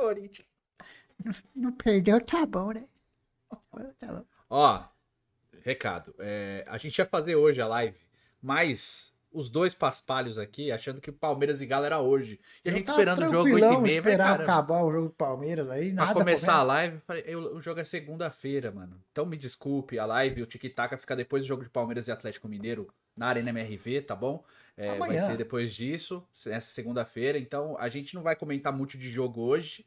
Corinthians. Não, não perdeu, tá bom, né? Tá bom. Ó, recado. é, a gente ia fazer hoje a live, mas os dois paspalhos aqui achando que Palmeiras e Galo era hoje. E a gente esperando o jogo 8 e tranquilão, meia. esperar acabar o jogo do Palmeiras aí, Pra nada. começar a live, eu falei, eu- o jogo é segunda-feira, mano. Então me desculpe, a live, o tic-tac fica depois do jogo de Palmeiras e Atlético Mineiro na Arena MRV, tá bom? É, vai ser depois disso, nessa segunda-feira. Então a gente não vai comentar muito de jogo hoje,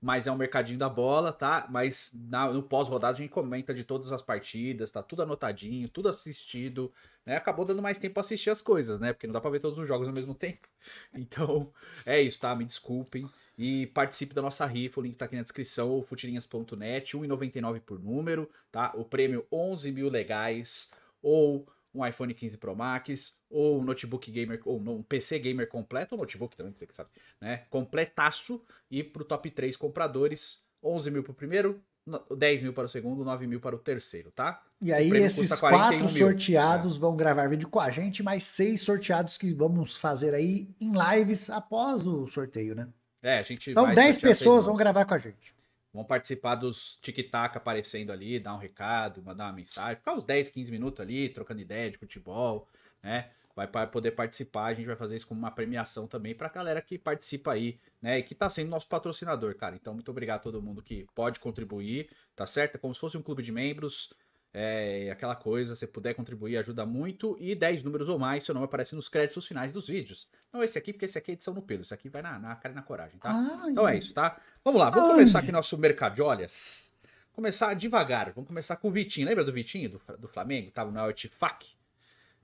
mas é um mercadinho da bola, tá? Mas na- no pós-rodada a gente comenta de todas as partidas, tá tudo anotadinho, tudo assistido, né? Acabou dando mais tempo pra assistir as coisas, né? Porque não dá pra ver todos os jogos ao mesmo tempo. Então é isso, tá? Me desculpem. E participe da nossa rifa, o link tá aqui na descrição, ou futirinhas.net, R$1,99 por número, tá? O prêmio 11 mil legais, ou um iPhone 15 Pro Max, ou um notebook gamer, ou um PC gamer completo, ou notebook também, você que sabe, né? Completaço, e pro top 3 compradores, 11 mil pro primeiro, no- 10 mil para o segundo, 9 mil para o terceiro, tá? E aí, esses custa 41 quatro mil. sorteados vão gravar vídeo com a gente, mais seis sorteados que vamos fazer aí em lives após o sorteio, né? É, a gente Então, vai 10 sortear pessoas vão gravar com a gente. Vão participar dos tic-tac aparecendo ali, dar um recado, mandar uma mensagem, ficar uns 10, 15 minutos ali, trocando ideia de futebol, né? Vai poder participar, a gente vai fazer isso como uma premiação também pra galera que participa aí, né? E que tá sendo nosso patrocinador, cara. Então, muito obrigado a todo mundo que pode contribuir, tá certo? É como se fosse um clube de membros, é aquela coisa, se puder contribuir, ajuda muito. E 10 números ou mais, seu nome aparece nos créditos finais dos vídeos. Não esse aqui, porque esse aqui é edição no Pedro, esse aqui vai na, na cara e na coragem, tá? Ai, Então é isso, tá? Vamos lá, vamos Ai. começar aqui nosso mercadolhas. Começar devagar. Vamos começar com o Vitinho. Lembra do Vitinho, do, do Flamengo? Tava no Al-Tifak.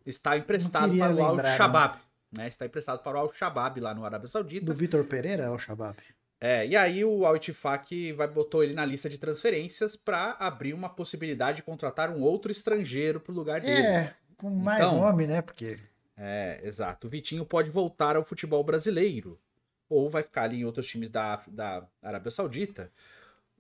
Está emprestado para o Al-Shabaab. Né? Está emprestado para o Al-Shabaab lá no Arábia Saudita. Do Vitor Pereira, é o Shabab. É, e aí o Al-Tifak vai botou ele na lista de transferências para abrir uma possibilidade de contratar um outro estrangeiro pro lugar dele. É, com mais Então- nome, né? Porque É, exato. O Vitinho pode voltar ao futebol brasileiro. Ou vai ficar ali em outros times da, da Arábia Saudita.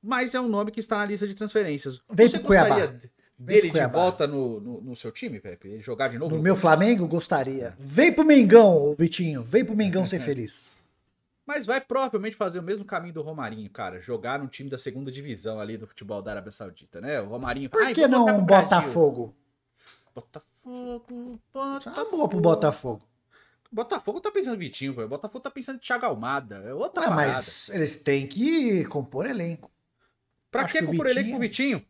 Mas é um nome que está na lista de transferências. Vem Você Cuiabá. gostaria Vem dele de Cuiabá. volta no, no, no seu time, Pepe? Ele Jogar de novo? no no meu? Flamengo, gostaria. Vem pro Mengão, Vitinho. Vem pro Mengão ser feliz. Mas vai provavelmente fazer o mesmo caminho do Romarinho, cara. Jogar no time da segunda divisão ali do futebol da Arábia Saudita, né? O Romarinho Por "Ai, que não um Brasil." Botafogo? Botafogo, Tá Botafogo. boa pro Botafogo. Botafogo tá pensando em Vitinho, pô. Botafogo tá pensando em Thiago Almada. É outra parada. mas eles têm que compor elenco. Pra acho que compor elenco Vitinho- com o Vitinho?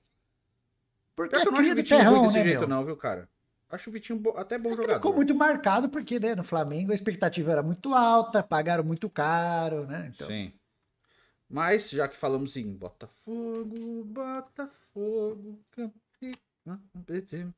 Porque que eu é não acho o Vitinho ruim terrão, desse né, jeito, meu? não, viu, cara? Acho o Vitinho bo- até bom Ele jogador. ficou muito marcado porque, né, no Flamengo a expectativa era muito alta, pagaram muito caro, né? Então, Sim. Mas, já que falamos em Botafogo, Botafogo, campeão.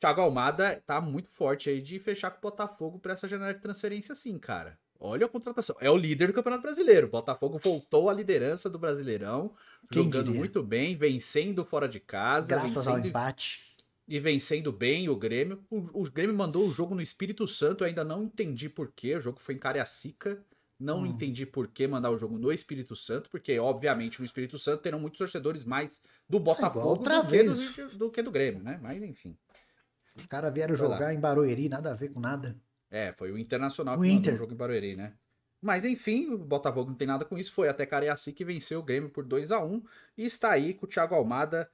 Thiago Almada tá muito forte aí de fechar com o Botafogo pra essa janela de transferência, sim, cara. Olha a contratação. É o líder do Campeonato Brasileiro. O Botafogo voltou à liderança do Brasileirão, Quem jogando diria? muito bem, vencendo fora de casa, graças ao empate. e vencendo bem o Grêmio. O, o Grêmio mandou o jogo no Espírito Santo, eu ainda não entendi porquê. O jogo foi em Cariacica. Não Hum. entendi por que mandar o jogo no Espírito Santo, porque, obviamente, no Espírito Santo terão muitos torcedores mais do Botafogo outra do, que do, do que do Grêmio, né? Mas, enfim. Os caras vieram Vai lá. jogar em Barueri, nada a ver com nada. É, foi o Internacional O que mandou Inter. o jogo em Barueri, né? Mas, enfim, o Botafogo não tem nada com isso. Foi até Cariacica e venceu o Grêmio por 2 a 1 E está aí com o Thiago Almada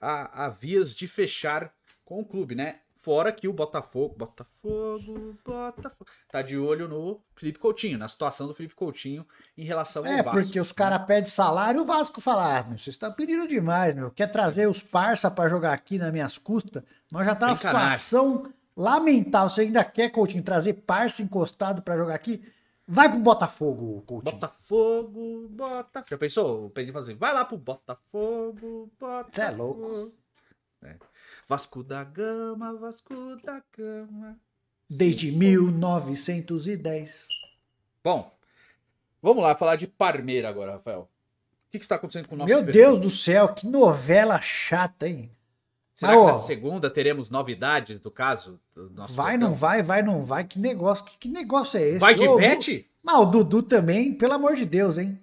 a, a vias de fechar com o clube, né? Fora que o Botafogo, Botafogo, Botafogo, tá de olho no Felipe Coutinho, na situação do Felipe Coutinho em relação ao É, Vasco. porque os caras pedem salário e o Vasco fala: ah, meu, vocês estão pedindo demais, meu. Quer trazer os parça pra jogar aqui nas minhas custas? Nós já tá uma situação lamentável. Você ainda quer, Coutinho, trazer parça encostado pra jogar aqui? Vai pro Botafogo, Coutinho. Botafogo, Botafogo. Já pensou? O Pedrinho fazer, vai lá pro Botafogo, Botafogo. Cê é louco. É. Vasco da Gama, Vasco da Gama. Desde 1910. Bom, vamos lá falar de Parmeira agora, Rafael. O que, que está acontecendo com o nosso Meu? Deus do céu, que novela chata, hein? Será que ó, nessa segunda teremos novidades do caso? Do Vai, não vai, vai, não vai. Que negócio, que, que negócio é esse? Vai de Ô, bet? Mas o Dudu também, pelo amor de Deus, hein?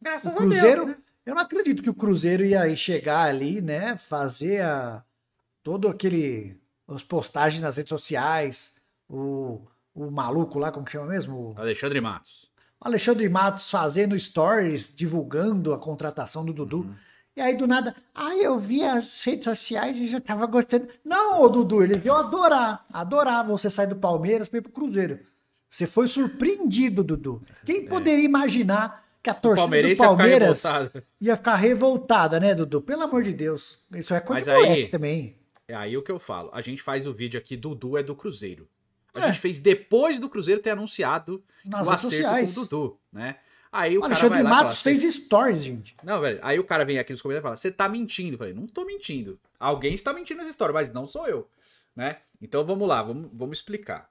Graças O a Cruzeiro, Deus. né? eu não acredito que o Cruzeiro ia chegar ali, né? Fazer a, todo aquele. as postagens nas redes sociais. O, o maluco lá, como que chama mesmo? O- Alexandre Matos. O Alexandre Matos fazendo stories, divulgando a contratação do Dudu. Uhum. E aí, do nada, ah, eu vi as redes sociais e já tava gostando. Não, ô Dudu, ele viu adorar. Adorar você sair do Palmeiras para ir pro Cruzeiro. Você foi surpreendido, Dudu. Quem poderia imaginar que a torcida do palmeirense ia ficar Palmeiras ia ficar revoltada, né, Dudu? Pelo amor de Deus. Isso é Mas de aí- moleque também. É aí o que eu falo. A gente faz o vídeo aqui, Dudu é do Cruzeiro. A É. gente fez depois do Cruzeiro ter anunciado Nas o acerto sociais. com o Dudu, né? Aí o, O cara Alexandre vai lá e fala, Matos fez "Cê- stories, gente. Não, velho. Aí o cara vem aqui nos comentários e fala: Você tá mentindo. Eu falei: Não tô mentindo. Alguém está mentindo nessa história, mas não sou eu. Né? Então vamos lá, vamos, vamos explicar.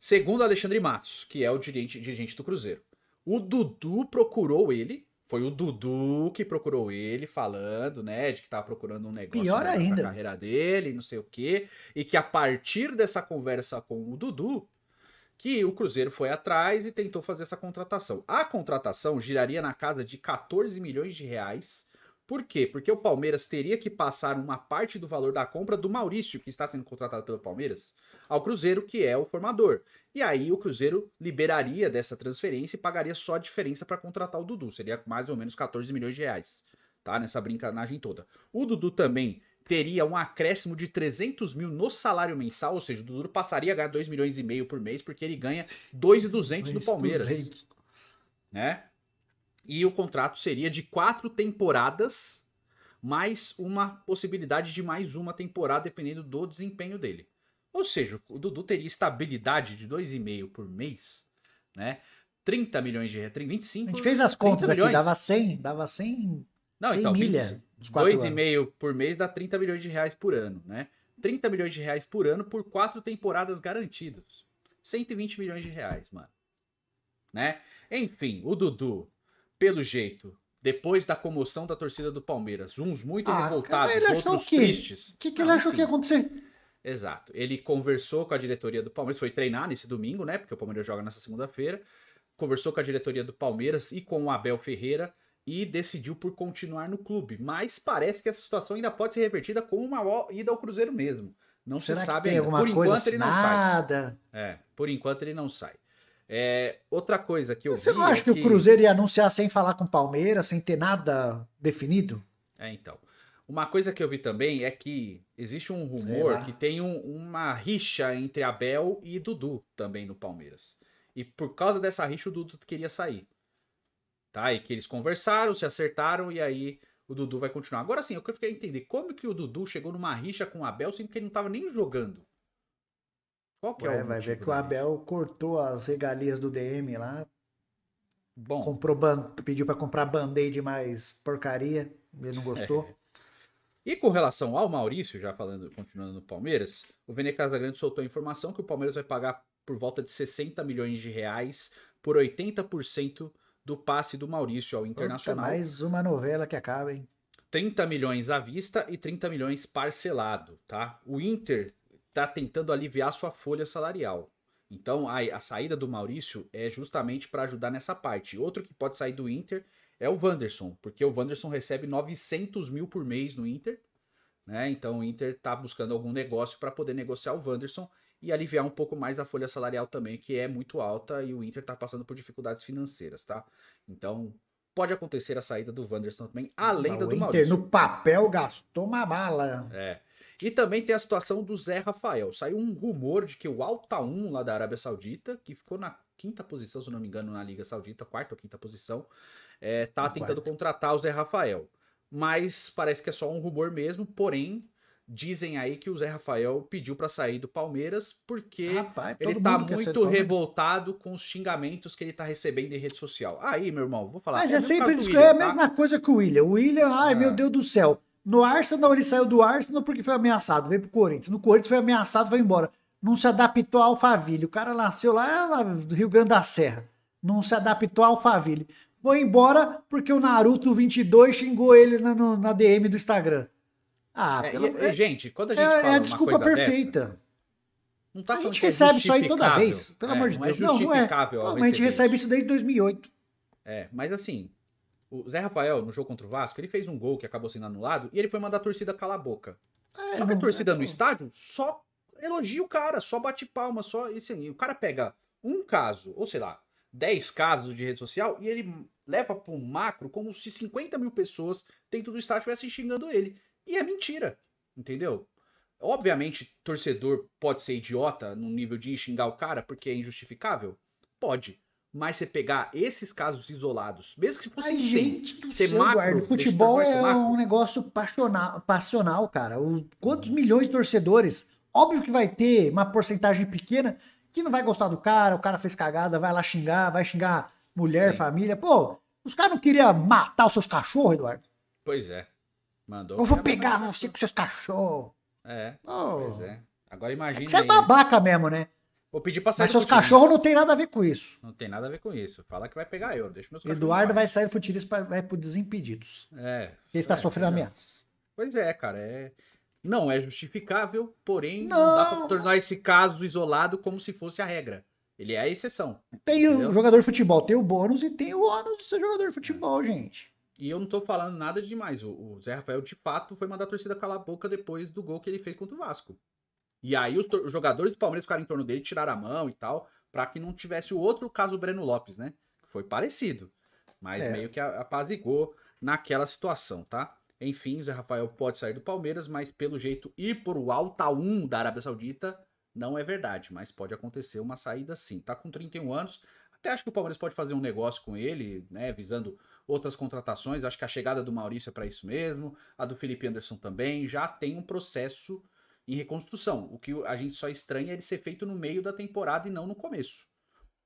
Segundo Alexandre Matos, que é o dirigente, dirigente do Cruzeiro, o Dudu procurou ele. Foi o Dudu que procurou ele, falando, né, de que tava procurando um negócio Pior ainda. carreira dele, não sei o quê. E que a partir dessa conversa com o Dudu, que o Cruzeiro foi atrás e tentou fazer essa contratação. A contratação giraria na casa de 14 milhões de reais. Por quê? Porque o Palmeiras teria que passar uma parte do valor da compra do Maurício, que está sendo contratado pelo Palmeiras, ao Cruzeiro, que é o formador. E aí o Cruzeiro liberaria dessa transferência e pagaria só a diferença para contratar o Dudu. Seria mais ou menos 14 milhões de reais, tá? Nessa brincanagem toda. O Dudu também teria um acréscimo de 300 mil no salário mensal, ou seja, o Dudu passaria a ganhar 2 milhões e meio por mês, porque ele ganha 2,200 do Palmeiras, 200. né? E o contrato seria de quatro temporadas, mais uma possibilidade de mais uma temporada, dependendo do desempenho dele. Ou seja, o Dudu teria estabilidade de 2,5 por mês, né? 30 milhões de reais, 25 A gente fez as 30 contas aqui, dava 100, dava 100, Não, 100 então, milha 20 dos quatro anos. 2,5 por mês dá 30 milhões de reais por ano, né? 30 milhões de reais por ano por quatro temporadas garantidas. 120 milhões de reais, mano. Né? Enfim, o Dudu, pelo jeito, depois da comoção da torcida do Palmeiras, uns muito Ah, revoltados, cara, outros que- tristes. O que, que ele achou que ia enfim. acontecer? Exato. Ele conversou com a diretoria do Palmeiras, foi treinar nesse domingo, né? Porque o Palmeiras joga nessa segunda-feira. Conversou com a diretoria do Palmeiras e com o Abel Ferreira e decidiu por continuar no clube. Mas parece que essa situação ainda pode ser revertida com uma ida ao Cruzeiro mesmo. Não Será se que sabe ainda. Por enquanto ele não sai. assinada? É, por enquanto ele não sai. É, outra coisa que eu Você vi não acha é que, o Cruzeiro ia anunciar sem falar com o Palmeiras, sem ter nada definido? É, então. Uma coisa que eu vi também é que existe um rumor que tem um- uma rixa entre Abel e Dudu também no Palmeiras. E por causa dessa rixa, o Dudu queria sair. Tá? E que eles conversaram, se acertaram e aí o Dudu vai continuar. Agora sim, eu queria entender como que o Dudu chegou numa rixa com o Abel sendo que ele não tava nem jogando. Qual que é Ué, o vai ver que o Abel cortou as regalias do DM lá? Bom, comprou ban- pediu pra comprar band-aid mais porcaria, ele não gostou. E com relação ao Maurício, já falando, continuando no Palmeiras, o Vene Casagrande soltou a informação que o Palmeiras vai pagar por volta de 60 milhões de reais por 80% do passe do Maurício ao Puta, Internacional. mais uma novela que acaba, hein? 30 milhões à vista e 30 milhões parcelado, tá? O Inter tá tentando aliviar sua folha salarial. Então, a, a saída do Maurício é justamente para ajudar nessa parte. Outro que pode sair do Inter é o Wanderson, porque o Wanderson recebe 900 mil por mês no Inter, né? Então, o Inter tá buscando algum negócio para poder negociar o Wanderson e aliviar um pouco mais a folha salarial também, que é muito alta e o Inter tá passando por dificuldades financeiras, tá? Então, pode acontecer a saída do Wanderson também, além da do Inter Maurício. no papel gastou uma bala. É. E também tem a situação do Zé Rafael. Saiu um rumor de que o Alta 1 lá da Arábia Saudita, que ficou na quinta posição, se não me engano, na Liga Saudita, quarta ou quinta posição, é, tá tentando contratar o Zé Rafael. Mas parece que é só um rumor mesmo, porém, dizem aí que o Zé Rafael pediu pra sair do Palmeiras porque Rapaz, ele tá muito revoltado com os xingamentos que ele tá recebendo em rede social. Aí, meu irmão, vou falar. Mas é mesmo sempre William, é a tá? mesma coisa que o William. O William, ai Ah. meu Deus do céu. No Arsenal ele saiu do Arsenal porque foi ameaçado, veio pro Corinthians. No Corinthians foi ameaçado, foi embora. Não se adaptou ao Alphaville. O cara nasceu lá, lá do Rio Grande da Serra. Não se adaptou ao Alphaville. Foi embora porque o Naruto 22 xingou ele na, no- na DM do Instagram. Ah, É, pelo e, gente, quando a gente é, fala é a uma desculpa coisa dessa, perfeita. não tá a gente é recebe isso aí toda vez, pelo É, amor de não Deus. É Não, não é. Não, a gente recebe isso desde 2008. É, mas assim, o Zé Rafael, no jogo contra o Vasco, ele fez um gol que acabou sendo anulado e ele foi mandar a torcida calar a boca. É, só que a torcida no estádio só elogia o cara, só bate palma, só. E assim, o cara pega um caso, ou sei lá, 10 casos de rede social e ele leva para um macro como se 50 mil pessoas dentro do estádio estivessem xingando ele. E é mentira, entendeu? Obviamente, torcedor pode ser idiota no nível de xingar o cara porque é injustificável? Pode. Mas você pegar esses casos isolados, mesmo que Ai, 100, gente ser céu, macro, Eduardo, futebol é macro. um negócio passional, passional, cara. O- quantos milhões de torcedores? Óbvio que vai ter uma porcentagem pequena que não vai gostar do cara, o cara fez cagada, vai lá xingar, vai xingar mulher, Sim. família. Pô, os caras não queriam matar os seus cachorros, Eduardo? Pois é. Mandou. Eu vou É, pegar mas- você com seus cachorros. É, pois é. Agora imagine Você é babaca mesmo, né? Vou pedir pra sair Mas seus cachorros não tem nada a ver com isso. Não tem nada a ver com isso. Fala que vai pegar eu. Deixa meus cachorros. Eduardo vai sair do Futiris pra, vai pro Desimpedidos. É. Ele está é, sofrendo é. ameaças. Pois é, cara. É... Não é justificável, porém não, Não. dá pra tornar esse caso isolado como se fosse a regra. Ele é a exceção. Tem Entendeu? o jogador de futebol, tem o bônus e tem o ônus de ser jogador de futebol, gente. E eu não tô falando nada de demais. O, o Zé Rafael, de fato, foi mandar a torcida calar a boca depois do gol que ele fez contra o Vasco. E aí os, os jogadores do Palmeiras ficaram em torno dele, tiraram a mão e tal, pra que não tivesse o outro caso Breno Lopes, né? Que foi parecido. Mas É. meio que a- apazigou naquela situação, tá? Enfim, o Zé Rafael pode sair do Palmeiras, mas pelo jeito ir por o Alta 1 da Arábia Saudita não é verdade. Mas pode acontecer uma saída sim. Tá com 31 anos. Até acho que o Palmeiras pode fazer um negócio com ele, né? Visando outras contratações. Acho que a chegada do Maurício é para isso mesmo. A do Felipe Anderson também. Já tem um processo em reconstrução. O que a gente só estranha é ele ser feito no meio da temporada e não no começo.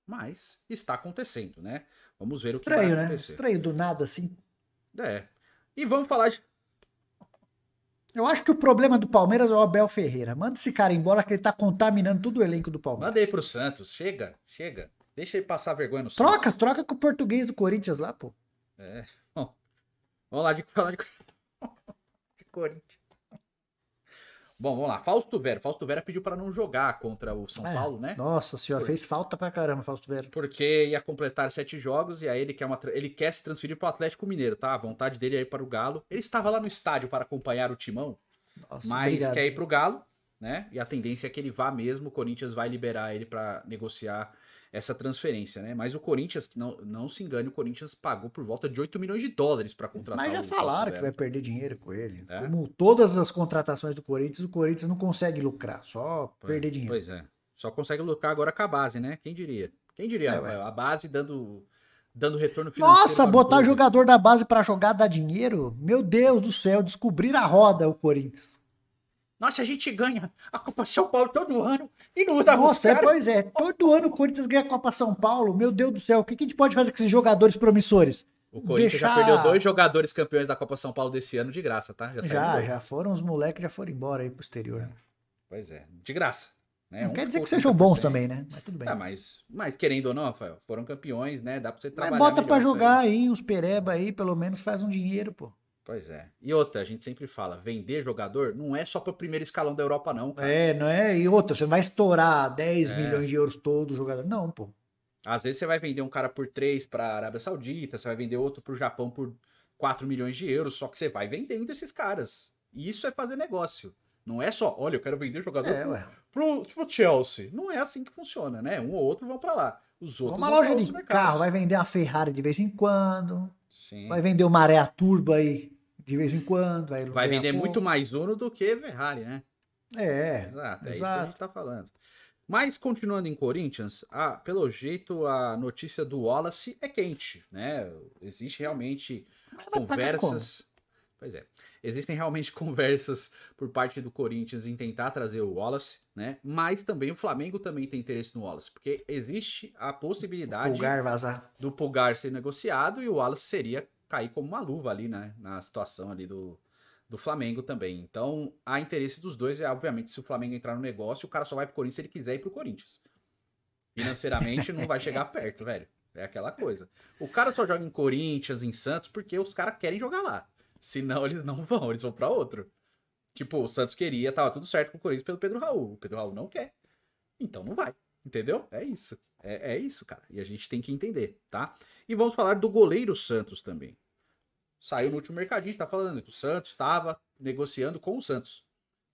Mas está acontecendo, né? Vamos ver o que Estranho, vai né? acontecer. Estranho do nada, assim. É. E vamos falar de. Eu acho que o problema do Palmeiras é o Abel Ferreira. Manda esse cara embora que ele tá contaminando todo o elenco do Palmeiras. Manda aí pro Santos. Chega, chega. Deixa ele passar vergonha no Troca, Santos. troca com o português do Corinthians lá, pô. É. Bom, vamos lá de falar de, de Corinthians. Bom, vamos lá. Fausto Vera. Fausto Vera pediu para não jogar contra o São É. Paulo, né? Nossa senhora, Por- fez falta pra caramba, Fausto Vera. Porque ia completar sete jogos e aí ele quer, uma, ele quer se transferir para o Atlético Mineiro, tá? A vontade dele é ir para o Galo. Ele estava lá no estádio para acompanhar o timão, Nossa, mas obrigado. quer ir pro Galo, né? E a tendência é que ele vá mesmo, o Corinthians vai liberar ele para negociar essa transferência, né? Mas o Corinthians, não, não se engane, o Corinthians pagou por volta de 8 milhões de dólares para contratar Mas já falaram que vai perder dinheiro com ele. É? Como todas as contratações do Corinthians, o Corinthians não consegue lucrar, só Pois- perder dinheiro. Pois é. Só consegue lucrar agora com a base, né? Quem diria? Quem diria, É, Rafael? A base dando, dando retorno financeiro. Nossa, para botar jogador da base pra jogar dá dinheiro? Meu Deus do céu, descobrir a roda o Corinthians. Nossa, a gente ganha a Copa São Paulo todo ano e não usa Nossa, é, pois é. Todo ano o Corinthians ganha a Copa São Paulo. Meu Deus do céu, o que, que a gente pode fazer com esses jogadores promissores? O Corinthians já deixar- perdeu dois jogadores campeões da Copa São Paulo desse ano de graça, tá? Já, Já, já foram os moleques, já foram embora aí pro exterior. Pois é, de graça. Né? Não Um quer dizer que sejam bons 30%. também, né? Mas tudo bem. Ah, mas, mas querendo ou não, Rafael, foram campeões, né? Dá pra você Mas trabalhar bota pra isso aí. jogar aí, uns pereba aí, pelo menos faz um dinheiro, pô. Pois é. E outra, a gente sempre fala, vender jogador não é só pro primeiro escalão da Europa, não. cara. É, não é? E outra, você não vai estourar 10 É. milhões de euros todo jogador. Não, pô. Às vezes você vai vender um cara por 3 para a Arábia Saudita, você vai vender outro para o Japão por 4 milhões de euros, só que você vai vendendo esses caras. E isso é fazer negócio. Não é só, olha, eu quero vender jogador É, pro, ué. pro, pro Chelsea. Não é assim que funciona, né? Um ou outro vão para lá. Os outros Uma loja de mercados. carro, vai vender uma Ferrari de vez em quando, Sim. vai vender uma Maré Turbo aí de vez em quando. Vai, Vai vender muito mais Uno do que Ferrari, né? É, Exato, é isso que a gente tá falando. Mas continuando em Corinthians, ah, pelo jeito a notícia do Wallace é quente, né? Existe realmente conversas. Pois é. Existem realmente conversas por parte do Corinthians em tentar trazer o Wallace, né? Mas também o Flamengo também tem interesse no Wallace, porque existe a possibilidade Pulgar vazar. do Pulgar ser negociado e o Wallace seria cair como uma luva ali, né? Na situação ali do, do Flamengo também. Então, há interesse dos dois. E, obviamente, se o Flamengo entrar no negócio, o cara só vai pro Corinthians se ele quiser ir pro Corinthians. Financeiramente, não vai chegar perto, velho. É aquela coisa. O cara só joga em Corinthians, em Santos, porque os caras querem jogar lá. Senão, eles não vão, eles vão pra outro. Tipo, o Santos queria, tava tudo certo com o Corinthians pelo Pedro Raul. O Pedro Raul não quer. Então não vai. Entendeu? É isso. É, é isso, cara. E a gente tem que entender, tá? E vamos falar do goleiro Santos também. Saiu no último mercadinho, tá falando que o Santos estava negociando com o Santos,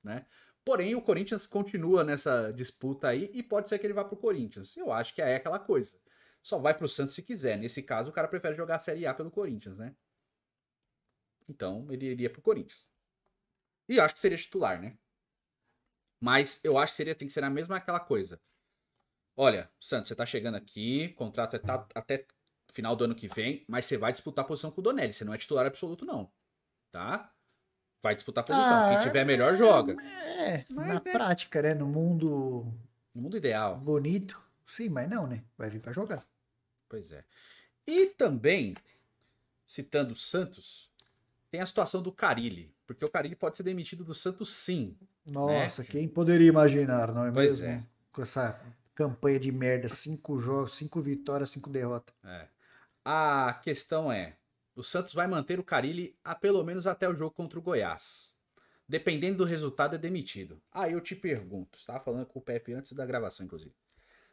né? Porém, o Corinthians continua nessa disputa aí e pode ser que ele vá pro Corinthians. Eu acho que é aquela coisa. só vai pro Santos se quiser. Nesse caso, o cara prefere jogar a Série A pelo Corinthians, né? Então, ele iria pro Corinthians. E acho que seria titular, né? Mas eu acho que seria, tem que ser a mesma aquela coisa. Olha, Santos, você tá chegando aqui, contrato é tá, até final do ano que vem, mas você vai disputar a posição com o Donelli. Você não é titular absoluto, não. Tá? Vai disputar a posição. Ah, Quem tiver melhor, joga. É, Mas, na né? prática, né? No mundo No mundo ideal. bonito, sim, mas não, né? Vai vir pra jogar. Pois é. E também, citando o Santos, tem a situação do Carilli. Porque o Carilli pode ser demitido do Santos sim. Nossa, Né? quem poderia imaginar, não é Pois mesmo? é. Com essa campanha de merda, cinco jogos, cinco vitórias, cinco derrotas. É. A questão é, o Santos vai manter o Carilli a pelo menos até o jogo contra o Goiás. Dependendo do resultado, é demitido. Aí eu te pergunto, estava falando com o Pepe antes da gravação, inclusive.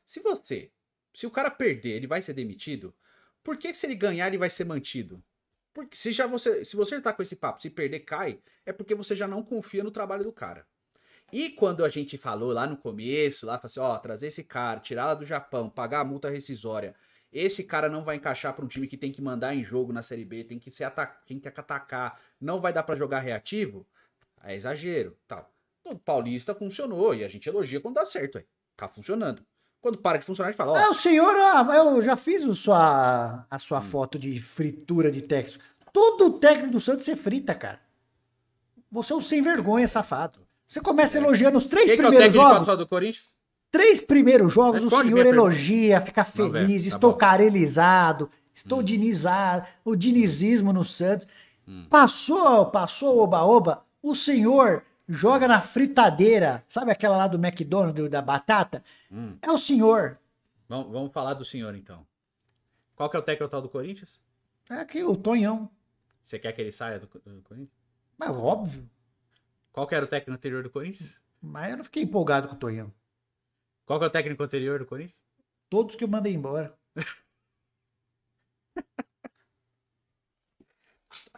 Se você, se o cara perder, ele vai ser demitido? Por que se ele ganhar, ele vai ser mantido? Porque se já você, se você tá com esse papo, se perder cai, é porque você já não confia no trabalho do cara. E quando a gente falou lá no começo, lá falou assim, ó, trazer esse cara, tirar lá do Japão, pagar a multa rescisória, esse cara não vai encaixar para um time que tem que mandar em jogo na Série B, tem que ser ata tem que atacar, não vai dar para jogar reativo, é exagero, tal. Então, o Paulista funcionou e a gente elogia quando dá certo, aí. Tá funcionando. Quando para de funcionar, a gente fala, ó, Ah, o senhor, ah, eu já fiz o sua, a Hum. sua foto de fritura de técnico. Todo técnico do Santos você frita, cara. Você é um sem vergonha, safado. Você começa elogiando os três quem que é o primeiros jogos. do Corinthians? Três primeiros jogos, o senhor elogia, fica Não, velho, feliz, tá estou bom. Hum. carelizado, estou dinizado, o dinizismo no Santos. Hum. Passou, passou o oba-oba, o senhor joga na fritadeira, sabe aquela lá do McDonald's, do- da batata? Hum. É o senhor. Vamos, vamos falar do senhor, então. Qual que é o técnico atual do Corinthians? É aqui o Tonhão. Você quer que ele saia do, do Corinthians? Mas óbvio. Qual que era o técnico anterior do Corinthians? Mas eu não fiquei empolgado com o Tonhão. Qual que é o técnico anterior do Corinthians? Todos que eu mandei embora.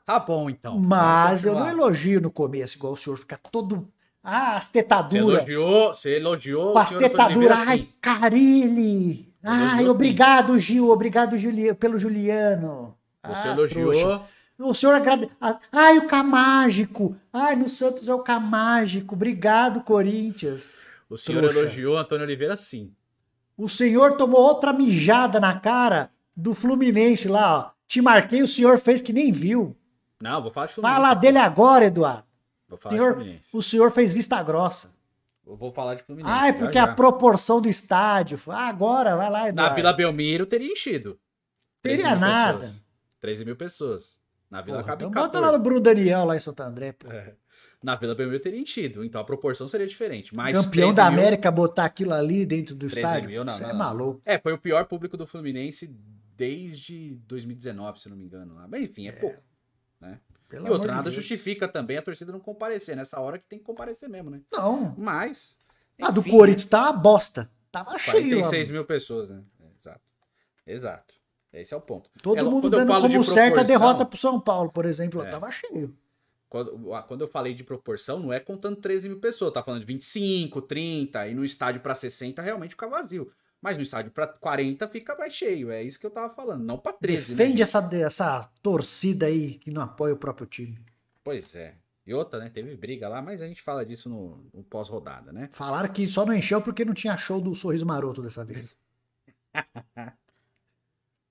Tá bom, então. Mas eu não elogio no começo, igual o senhor fica todo. Ah, as Você tetaduras. elogiou, você elogiou. Com as tetaduras. Ai, sim. Carilli. Ai, obrigado, Gil. Obrigado, Juli... pelo Juliano. Você Ah, elogiou. trouxa. O senhor agrade... Ah, Ai, o Camágico. Ai, no Santos é o Camágico. Obrigado, Corinthians. O senhor Trouxa. elogiou Antônio Oliveira, sim. O senhor tomou outra mijada na cara do Fluminense lá, ó. Te marquei, o senhor fez que nem viu. Não, vou falar de Fluminense. Fala dele agora, Eduardo. Vou O falar de senhor, Fluminense. o senhor fez vista grossa. Eu vou falar de Fluminense. Ah, é já, porque já. a proporção do estádio. Ah, agora, vai lá, Na Eduardo. Vila Belmiro teria enchido. 13 Teria nada. pessoas. 13 mil pessoas. Na Vila Porra, cabe então 14. bota lá no Bruno Daniel, lá em Santo André. pô. É. Na Vila Belmiro teria enchido. Então a proporção seria diferente. Mas Campeão 13 da mil- América botar aquilo ali dentro do 13 estádio. mil, não, Você não, é não. maluco. É, foi o pior público do Fluminense desde 2019, se não me engano. Mas enfim, é, pouco. Pelo e outra, de nada Deus. justifica também a torcida não comparecer. Nessa hora que tem que comparecer mesmo, né? Não. Mas. A do enfim, Corinthians tá uma bosta. Tava cheio. 46 lá. mil pessoas, né? É, exato. Exato. Esse é o ponto. Todo É, mundo dando falo de como certa a derrota pro São Paulo, por exemplo. É. Tava cheio. Quando, quando eu falei de proporção, não é contando 13 mil pessoas, tá falando de 25, 30, e no estádio pra 60 realmente fica vazio. Mas no estádio pra 40 fica mais cheio. É isso que eu tava falando, não pra 13. né, Defende gente? essa, essa torcida aí que não apoia o próprio time. Pois é. E outra, né? Teve briga lá, mas a gente fala disso no, no pós-rodada, né? Falaram que só não encheu porque não tinha show do Sorriso Maroto dessa vez.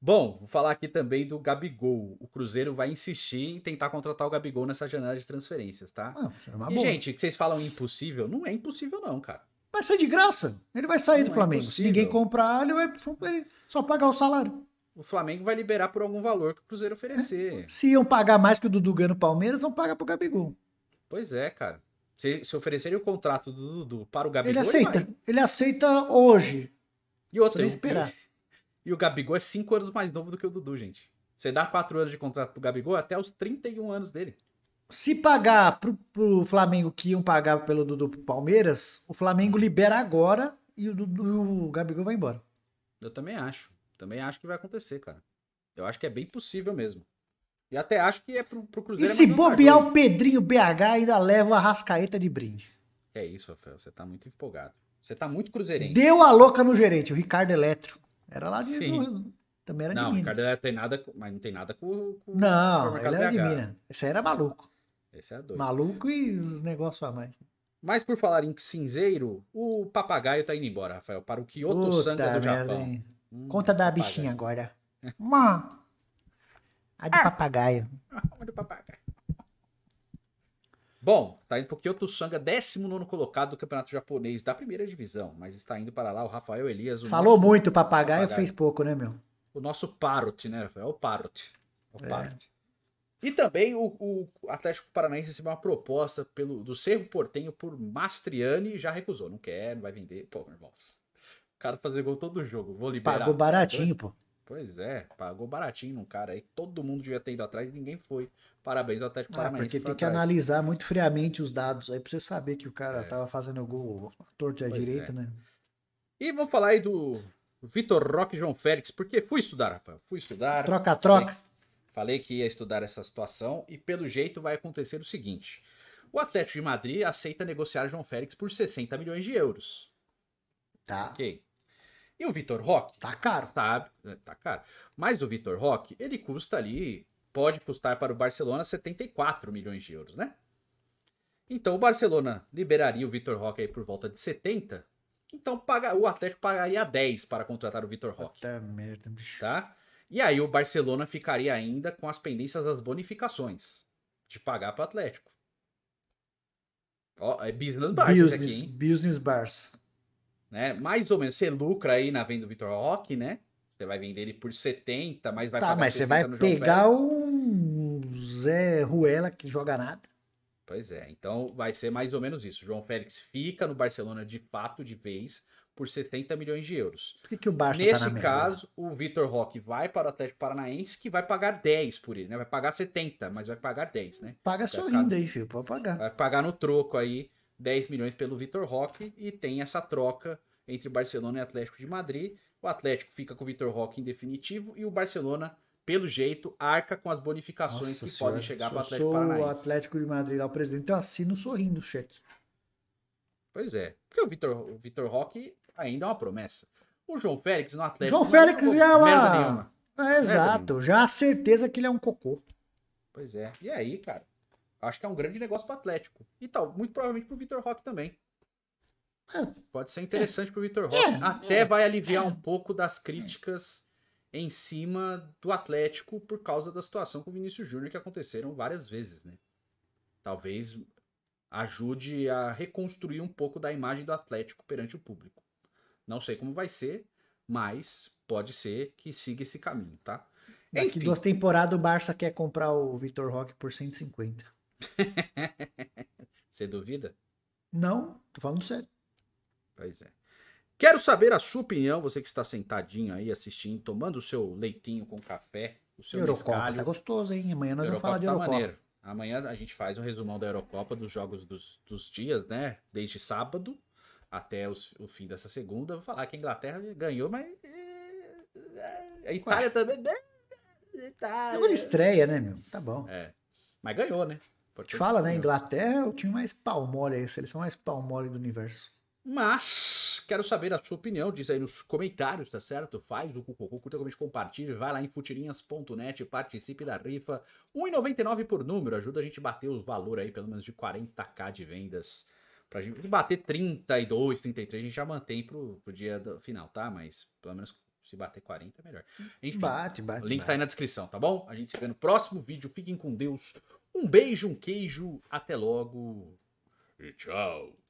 Bom, vou falar aqui também do Gabigol. O Cruzeiro vai insistir em tentar contratar o Gabigol nessa janela de transferências, tá? Ah, isso é uma e, boa. gente, que vocês falam impossível, não é impossível, não, cara. Vai ser de graça. Ele vai sair Não do é Flamengo. Se impossível. ninguém comprar, ele vai ele só pagar o salário. O Flamengo vai liberar por algum valor que o Cruzeiro oferecer. Se iam pagar mais que o Dudu ganha no Palmeiras, vão pagar pro Gabigol. Pois é, cara. Se, se oferecerem o contrato do Dudu para o Gabigol, Ele aceita. vai. Ele aceita hoje. E outra, esperar. E o Gabigol é 5 anos mais novo do que o Dudu, gente. Você dá 4 anos de contrato pro Gabigol até os 31 anos dele. Se pagar pro, pro Flamengo que iam pagar pelo Dudu pro Palmeiras, o Flamengo libera agora e o, Dudu, o Gabigol vai embora. Eu também acho. Também acho que vai acontecer, cara. Eu acho que é bem possível mesmo. E até acho que é pro, pro E Cruzeiro. é se bobear o Pedrinho BH ainda leva o Arrascaeta de brinde. É isso, Rafael. Você tá muito empolgado. Você tá muito cruzeirense. Deu a louca no gerente, o Ricardo Eletro. Era lá de. Sim. Também era Não, de o Minas. Ricardo tem nada, com- mas não tem nada com, com Não, ele era de BH. Minas. Esse aí era maluco. Esse é doido. Maluco e os negócios a mais. Mas por falar em cinzeiro, o papagaio tá indo embora, Rafael, para o Kyoto Sanga Puta do merda, Japão. hein? Hum, Conta da papagaio. bichinha agora. Má. A de papagaio. Olha o papagaio. Bom, tá indo pro Kyoto Sanga, 19 colocado do campeonato japonês da primeira divisão, mas está indo para lá o Rafael Elias. O Falou nosso- muito papagaio, papagaio. fez pouco, né, meu? O nosso Parrot, né, Rafael? O Parrot. O É. Parrot. E também o, o Atlético Paranaense recebeu uma proposta pelo, do Cerro Portenho por Mastriani e já recusou. Não quer, não vai vender. Pô, meu irmão. O cara fazer gol todo jogo. Vou liberar. Pagou baratinho, pô. Pois é, pagou baratinho num cara aí. Todo mundo devia ter ido atrás e ninguém foi. Parabéns ao Atlético Ah, Paranaense. porque tem que atrás. analisar muito friamente os dados aí pra você saber que o cara É. tava fazendo gol à torta e à direita, é. né? E vamos falar aí do Vitor Roque e João Félix, porque fui estudar, Rafael. Fui estudar. Troca, troca. Falei que ia estudar essa situação e pelo jeito vai acontecer o seguinte: o Atlético de Madrid aceita negociar João Félix por 60 milhões de euros. Tá. Ok. E o Vitor Roque, Tá caro. sabe, tá caro. Mas o Vitor Roque, ele custa ali, pode custar para o Barcelona 74 milhões de euros, né? Então o Barcelona liberaria o Vitor Roque aí por volta de 70. Então paga, o Atlético pagaria 10 para contratar o Vitor Roque Puta merda, bicho. tá? E aí o Barcelona ficaria ainda com as pendências das bonificações de pagar para o Atlético. Ó, é business bar isso aqui, Business, hein? business bars. Né? Mais ou menos, você lucra aí na venda do Vitor Roque, né? Você vai vender ele por 70, mas vai Tá, pagar mas você 60 vai pegar um Zé Ruela que joga nada. Pois é, então vai ser mais ou menos isso. O João Félix fica no Barcelona de fato, de vez, por 70 milhões de euros. Por que, que o Barça Nesse tá caso, o Vitor Roque vai para o Atlético Paranaense, que vai pagar 10 por ele, né? Vai pagar 70, mas vai pagar 10, né? Paga sorrindo aí, filho. Pode pagar. Vai pagar no troco aí 10 milhões pelo Vitor Roque e tem essa troca entre Barcelona e Atlético de Madrid. O Atlético fica com o Vitor Roque em definitivo e o Barcelona, pelo jeito, arca com as bonificações Nossa que senhora, podem chegar para o Atlético sou o. Atlético de Madrid lá, o presidente, eu assino sorrindo o cheque. Pois é, porque o Vitor, o Vitor Roque ainda é uma promessa. O João Félix no Atlético. João Félix já é uma- merda nenhuma. É, exato. Já a certeza que ele é um cocô. Pois é. E aí, cara? Acho que é um grande negócio pro Atlético. E tal, muito provavelmente pro Vitor Roque também. É. Pode ser interessante pro Vitor Roque. É, Até é. vai aliviar um pouco das críticas em cima do Atlético por causa da situação com o Vinícius Júnior que aconteceram várias vezes, né? Talvez ajude a reconstruir um pouco da imagem do Atlético perante o público. Não sei como vai ser, mas pode ser que siga esse caminho, tá? Daqui Enfim. duas temporadas o Barça quer comprar o Vitor Roque por 150. Você duvida? Não, tô falando sério. Pois é. Quero saber a sua opinião, você que está sentadinho aí assistindo, tomando o seu leitinho com café, o seu Eurocopa, mescalho. tá gostoso, hein? Amanhã nós vamos Eurocopa falar de tá Eurocopa. maneiro. Amanhã a gente faz um resumão da Eurocopa, dos jogos dos, dos dias, né? Desde sábado até os- o fim dessa segunda. Vou falar que a Inglaterra ganhou, mas. é, A Itália também. né? Itália. Agora estreia, né, meu? Tá bom. É. Mas ganhou, né? Te fala, né? Inglaterra é o time mais pau mole aí, a seleção mais pau mole do universo. Mas quero saber a sua opinião, diz aí nos comentários, tá certo? Faz o cucucu, curta, comente, compartilhe, vai lá em futirinhas.net, participe da rifa. R$ 1,99 por número, ajuda a gente a bater o valor aí, pelo menos de 40k de vendas. Pra gente bater 32, 33, a gente já mantém pro, pro dia do final, tá? Mas pelo menos se bater 40 é melhor. Enfim, Bate, bate. o link bate. tá aí na descrição, tá bom? A gente se vê no próximo vídeo. Fiquem com Deus. Um beijo, um queijo. Até logo. E tchau.